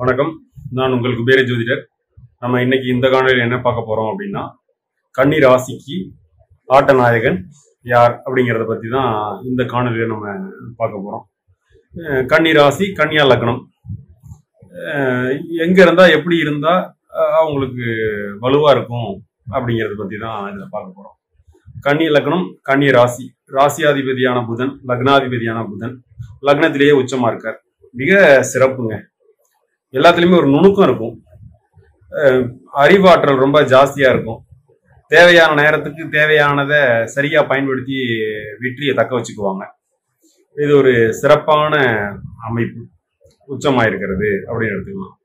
வணக்கம். நான் உங்கள் குபேர ஜோதிடர். நம்ம இன்னைக்கு இந்த காணொலியில் என்ன பார்க்க போறோம் அப்படின்னா கன்னி ராசிக்கு ஆட்ட நாயகன் யார் அப்படிங்கிறத பத்தி தான் இந்த காணொலியில் நம்ம பார்க்க போறோம். கன்னி ராசி கன்னியா லக்னம். எங்கே எங்க இருந்தா எப்படி இருந்தா அவங்களுக்கு வலுவா இருக்கும் அப்படிங்கிறத பத்தி தான் இதில் பார்க்க போறோம். கன்னி லக்னம் கன்னி ராசி. ராசியாதிபதியான புதன் லக்னாதிபதியான புதன். லக்னத்திலேயே உச்சமா இருக்கார். மிக சிறப்புங்க. எல்லாத்துலேயுமே ஒரு நுணுக்கம் இருக்கும். அறிவாற்றல் ரொம்ப ஜாஸ்தியாக இருக்கும். தேவையான நேரத்துக்கு தேவையானதை சரியாக பயன்படுத்தி வெற்றியை தக்க வச்சுக்குவாங்க. இது ஒரு சிறப்பான அமைப்பு. உச்சமாக இருக்கிறது அப்படின்னு எடுத்துக்கலாம்.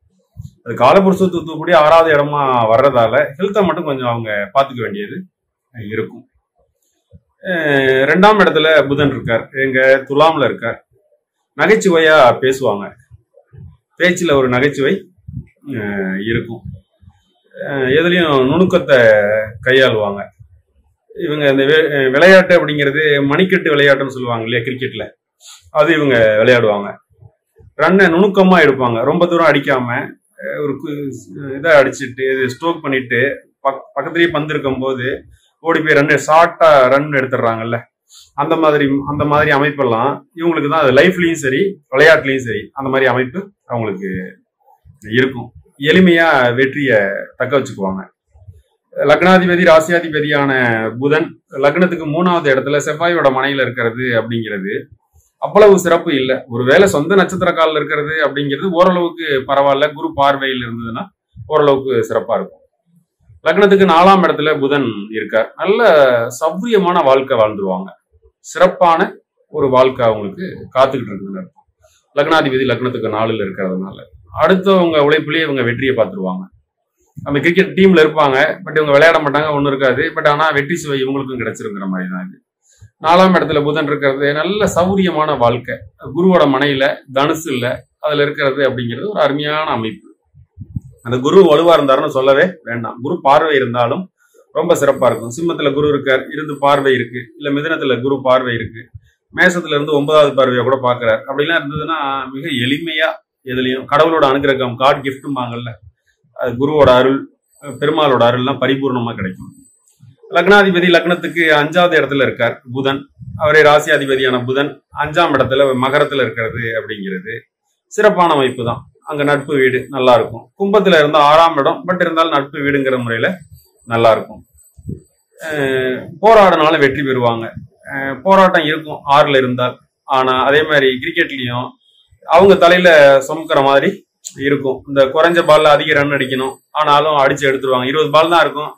அது காலபுருஷ தூத்துக்குடி ஆறாவது இடமா வர்றதால ஹெல்த்தை மட்டும் கொஞ்சம் அவங்க பார்த்துக்க வேண்டியது இருக்கும். ரெண்டாம் இடத்துல புதன் இருக்கார். எங்க துலாம்ல இருக்கார். நகைச்சுவையா பேசுவாங்க. பேச்சில் ஒரு நகைச்சுவை இருக்கும். எதுலேயும் நுணுக்கத்தை கையாளுவாங்க. இவங்க இந்த விளையாட்டு அப்படிங்கிறது மணிக்கட்டு விளையாட்டுன்னு சொல்லுவாங்க இல்லையா கிரிக்கெட்டில் அது இவங்க விளையாடுவாங்க. ரன்னை நுணுக்கமாக எடுப்பாங்க. ரொம்ப தூரம் அடிக்காம ஒரு கு- இதை அடிச்சிட்டு இது ஸ்ட்ரோக் பண்ணிட்டு பக்- பக்கத்துலேயே பந்து இருக்கும் போது ஓடி போய் ரன் ஷார்ட்டாக ரன் எடுத்துடுறாங்கல்ல. அந்த மாதிரி அந்த மாதிரி அமைப்பெல்லாம் இவங்களுக்கு தான் அது லைஃப்லயும் சரி விளையாட்டுலயும் சரி அந்த மாதிரி அமைப்பு அவங்களுக்கு இருக்கும். எளிமையா வெற்றியை தக்க வச்சுக்குவாங்க. லக்னாதிபதி ராசியாதிபதியான புதன் லக்னத்துக்கு மூணாவது இடத்துல செவ்வாயோட மனையில இருக்கிறது அப்படிங்கிறது அவ்வளவு சிறப்பு இல்லை. ஒருவேளை சொந்த நட்சத்திர காலில் இருக்கிறது அப்படிங்கிறது ஓரளவுக்கு பரவாயில்ல. குரு பார்வையில் இருந்ததுன்னா ஓரளவுக்கு சிறப்பா இருக்கும். லக்னத்துக்கு நாலாம் இடத்துல புதன் இருக்கார். நல்ல சௌரியமான வாழ்க்கை வாழ்ந்துருவாங்க. சிறப்பான ஒரு வாழ்க்கை அவங்களுக்கு காத்துக்கிட்டு இருக்குதுன்னு அர்த்தம். லக்னாதிபதி லக்னத்துக்கு நாளில் இருக்கிறதுனால. அடுத்தவங்க உழைப்புலேயே இவங்க வெற்றியை பார்த்துருவாங்க. நம்ம கிரிக்கெட் டீம்ல இருப்பாங்க பட் இவங்க விளையாட மாட்டாங்க ஒன்றும் இருக்காது. பட் ஆனால் வெற்றி சுவை இவங்களுக்கும் கிடைச்சிருக்கிற மாதிரி தான் இது. நாலாம் இடத்துல புதன் இருக்கிறது நல்ல சௌரியமான வாழ்க்கை. குருவோட மனையில தனுசு இல்லை அதுல இருக்கிறது அப்படிங்கிறது ஒரு அருமையான அமைப்பு. அந்த குரு வலுவா இருந்தாருன்னு சொல்லவே வேண்டாம். குரு பார்வை இருந்தாலும் ரொம்ப சிறப்பாக இருக்கும். சிம்மத்தில் குரு இருக்கார் இருந்து பார்வை இருக்கு. இல்லை மிதனத்தில் குரு பார்வை இருக்கு. மேசத்துல இருந்து ஒன்பதாவது பார்வையை கூட பார்க்குறார். அப்படிலாம் இருந்ததுன்னா மிக எளிமையாக எதுலையும் கடவுளோட அனுகிரகம் காட் கிஃப்ட்டும்பாங்கல்ல அது குருவோட அருள் பெருமாளோட அருள்லாம் பரிபூர்ணமாக கிடைக்கும். லக்னாதிபதி லக்னத்துக்கு அஞ்சாவது இடத்துல இருக்கார் புதன். அவரே ராசியாதிபதியான புதன். அஞ்சாம் இடத்துல மகரத்தில் இருக்கிறது அப்படிங்கிறது. சிறப்பான அமைப்பு தான் அங்கே நட்பு வீடு நல்லா இருக்கும். கும்பத்தில் இருந்தா ஆறாம் இடம் பட் இருந்தாலும் நட்பு வீடுங்கிற முறையில் நல்லா இருக்கும் போராடினாலும் வெற்றி பெறுவாங்க. போராட்டம் இருக்கும் ஆறுல இருந்தால். ஆனா அதே மாதிரி கிரிக்கெட்லயும் அவங்க தலையில சுமக்கிற மாதிரி இருக்கும். இந்த குறைஞ்ச பால்ல அதிக ரன் அடிக்கணும். ஆனாலும் அடிச்சு எடுத்துருவாங்க. இருபது பால் தான் இருக்கும்.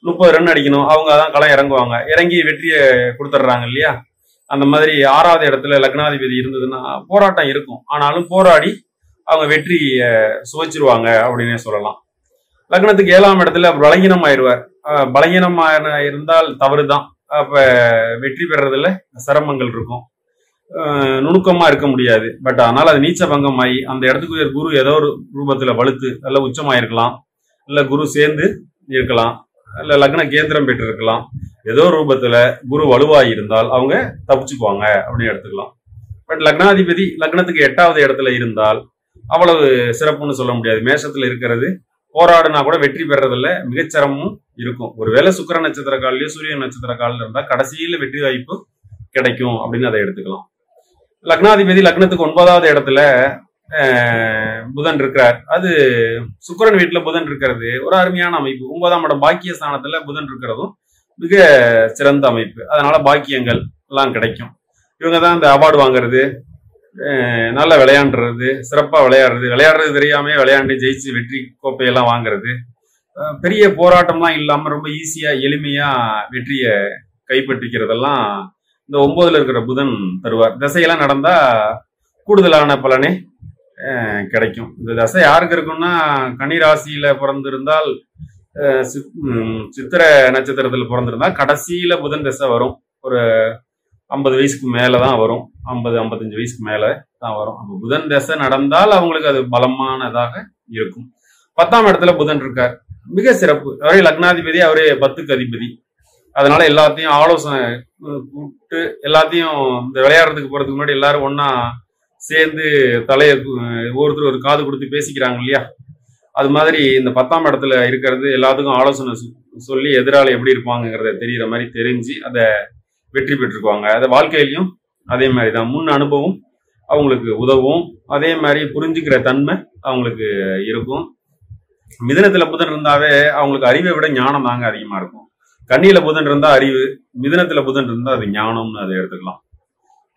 முப்பது ரன் அடிக்கணும். அவங்க அதான் களம் இறங்குவாங்க. இறங்கி வெற்றியை கொடுத்துட்றாங்க இல்லையா? அந்த மாதிரி ஆறாவது இடத்துல லக்னாதிபதி இருந்ததுன்னா போராட்டம் இருக்கும். ஆனாலும் போராடி அவங்க வெற்றியை சுவைச்சிருவாங்க அப்படின்னே சொல்லலாம். லக்னத்துக்கு ஏழாம் இடத்துல பலகீனம் ஆயிடுவார் பலகீனமான இருந்தால் தவறு தான் அப்ப வெற்றி பெறதுல சிரமங்கள் இருக்கும். நுணுக்கமா இருக்க முடியாது. பட் ஆனால் அது நீச்ச பங்கம் ஆகி அந்த இடத்துக்கு குரு ஏதோ ஒரு ரூபத்துல வலுத்து நல்ல உச்சமாயிருக்கலாம். இல்ல குரு சேர்ந்து இருக்கலாம். இல்ல லக்ன கேந்திரம் பெற்று இருக்கலாம் ஏதோ ஒரு ரூபத்துல குரு வலுவாய் இருந்தால் அவங்க தப்பிச்சுக்குவாங்க அப்படின்னு எடுத்துக்கலாம். பட் லக்னாதிபதி லக்னத்துக்கு எட்டாவது இடத்துல இருந்தால் அவ்வளவு சிறப்புன்னு சொல்ல முடியாது. மேஷத்துல இருக்கிறது போராடுனா கூட வெற்றி பெறதில்ல மிகச்சிரமும் இருக்கும். ஒருவேளை சுக்கர நட்சத்திர காலிலேயோ சூரிய நட்சத்திர காலில் இருந்தால் கடைசியில் வெற்றி வாய்ப்பு கிடைக்கும் அப்படின்னு அதை எடுத்துக்கலாம். லக்னாதிபதி லக்னத்துக்கு ஒன்பதாவது இடத்துல புதன் இருக்கிறார். அது சுக்கிரன் வீட்டில் புதன் இருக்கிறது. ஒரு அருமையான அமைப்பு. ஒன்பதாம் இடம் பாக்கிய ஸ்தானத்துல புதன் இருக்கிறதும் மிக சிறந்த அமைப்பு. அதனால பாக்கியங்கள் எல்லாம் கிடைக்கும். இவங்க தான் இந்த அவார்டு வாங்குறது. நல்லா விளையாண்டுறது சிறப்பாக விளையாடுறது. விளையாடுறது தெரியாமே விளையாண்டு ஜெயிச்சு வெற்றி கோப்பையெல்லாம் வாங்குறது. பெரிய போராட்டம்லாம் இல்லாமல் ரொம்ப ஈஸியாக எளிமையாக வெற்றியை கைப்பற்றிக்கிறதெல்லாம் இந்த ஒன்பதுல இருக்கிற புதன் தருவார். திசையெல்லாம் நடந்தால் கூடுதலான பலனே கிடைக்கும். இந்த தசை யாருக்கு இருக்கும்னா கன்னி ராசியில பிறந்திருந்தால் சித்திர நட்சத்திரத்தில் பிறந்திருந்தால் கடைசியில புதன் திசை வரும். ஒரு ஐம்பது வயசுக்கு மேலே தான் வரும். ஐம்பது ஐம்பத்தஞ்சு வயசுக்கு மேலே தான் வரும். அப்போ புதன் தசை நடந்தால் அவங்களுக்கு அது பலமானதாக இருக்கும். பத்தாம் இடத்துல புதன் இருக்கார். மிக சிறப்பு. அவரே லக்னாதிபதி அவரே பத்துக்கு அதிபதி. அதனால எல்லாத்தையும் ஆலோசனை கூப்பிட்டு எல்லாத்தையும் இந்த விளையாடுறதுக்கு போறதுக்கு முன்னாடி எல்லாரும் ஒன்றா சேர்ந்து தலையை ஒவ்வொருத்தர் ஒரு காது கொடுத்து பேசிக்கிறாங்க இல்லையா? அது மாதிரி இந்த பத்தாம் இடத்துல இருக்கிறது எல்லாத்துக்கும் ஆலோசனை சொ- சொல்லி எதிராளி எப்படி இருப்பாங்கங்கிறத தெரிகிற மாதிரி தெரிஞ்சு அதை வெற்றி பெற்றுக்குவாங்க அதை வாழ்க்கையிலையும் அதே மாதிரி தான் முன் அனுபவம் அவங்களுக்கு உதவும். அதே மாதிரி புரிஞ்சுக்கிற தன்மை அவங்களுக்கு இருக்கும். மிதனத்துல புதன் இருந்தாவே அவங்களுக்கு அறிவை விட ஞானம் தாங்க அதிகமா இருக்கும். கண்ணியில புதன் இருந்தா அறிவு மிதனத்துல புதன் இருந்தா அது ஞானம்னு அதை எடுத்துக்கலாம்.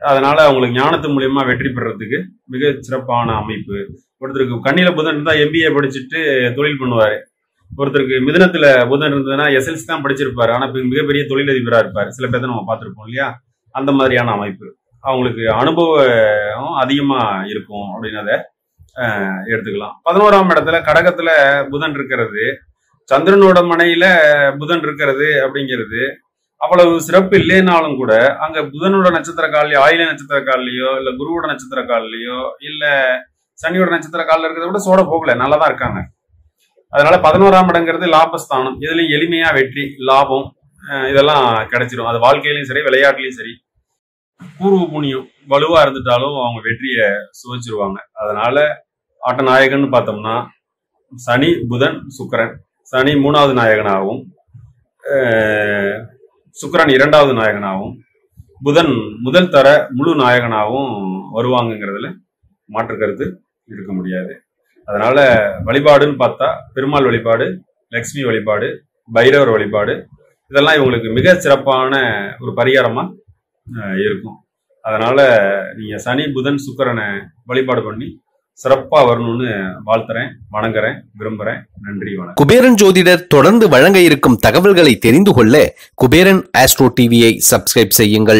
அதனால அவங்களுக்கு ஞானத்து மூலியமா வெற்றி பெறுறதுக்கு மிக சிறப்பான அமைப்பு ஒருத்தருக்கு கண்ணியில் புதன் இருந்தா எம்பிஏ படிச்சுட்டு தொழில் பண்ணுவாரு. ஒருத்தருக்கு மிதனத்துல புதன் இருந்ததுன்னா எஸ்எல்சி தான் படிச்சிருப்பாரு. ஆனா மிகப்பெரிய தொழிலதிபரா இருப்பாரு. சில பேர்த்த நம்ம பார்த்திருப்போம் இல்லையா? அந்த மாதிரியான அமைப்பு. அவங்களுக்கு அனுபவம் அதிகமா இருக்கும் அப்படின்னத எடுத்துக்கலாம். பதினோராம் இடத்துல கடகத்துல புதன் இருக்கிறது. சந்திரனோட மனையில புதன் இருக்கிறது அப்படிங்கிறது. அவ்வளவு சிறப்பு இல்லைனாலும் கூட அங்க புதனோட நட்சத்திர காலையோ ஆயில நட்சத்திர காலையோ இல்ல குருவோட நட்சத்திர காலையோ இல்ல சனியோட நட்சத்திர காலில் இருக்கிறத விட சோட போகல. நல்லா தான் இருக்காங்க. அதனால பதினோராம் இடங்கிறது லாபஸ்தானம். இதுலயும் எளிமையா வெற்றி லாபம் இதெல்லாம் கிடைச்சிடும் அது வாழ்க்கையிலயும் சரி விளையாட்டுலயும் சரி. பூர்வ புண்ணியம் வலுவா இருந்துட்டாலும் அவங்க வெற்றியை சுவைச்சிருவாங்க. அதனால ஆட்ட நாயகன் பார்த்தோம்னா சனி புதன் சுக்கரன். சனி மூணாவது நாயகனாகவும் சுக்கரன் இரண்டாவது நாயகனாகவும் புதன் முதல் தர முழு நாயகனாகவும் வருவாங்கங்கிறதுல மாற்று கருத்து இருக்க முடியாது. அதனால வழிபாடுன்னு பார்த்தா பெருமாள் வழிபாடு லக்ஷ்மி வழிபாடு பைரவர் வழிபாடு இதெல்லாம் இவங்களுக்கு மிக சிறப்பான ஒரு பரிகாரமாக இருக்கும். அதனால நீங்கள் சனி புதன் சுக்கரனை வழிபாடு பண்ணி சிறப்பா வரணும்னு வாழ்த்துறேன் வணங்குறேன் விரும்புறேன். நன்றி வணக்கம். குபேரன் ஜோதிடர் தொடர்ந்து வழங்க இருக்கும் தகவல்களை தெரிந்து கொள்ள குபேரன் ஆஸ்ட்ரோ டிவியை சப்ஸ்கிரைப் செய்யுங்கள்.